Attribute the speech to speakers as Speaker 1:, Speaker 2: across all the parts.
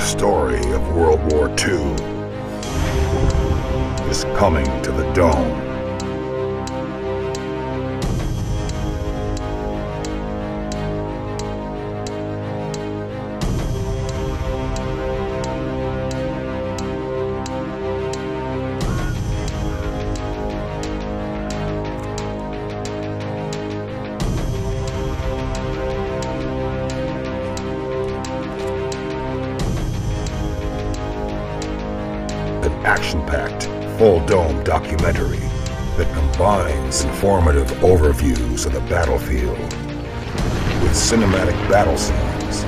Speaker 1: The story of World War II is coming to the Dome. An action-packed, full-dome documentary that combines informative overviews of the battlefield with cinematic battle scenes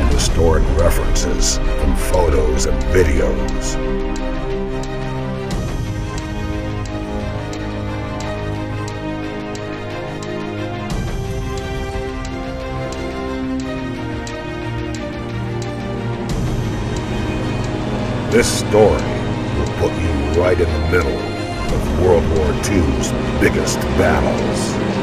Speaker 1: and historic references from photos and videos. This story will put you right in the middle of World War II's biggest battles.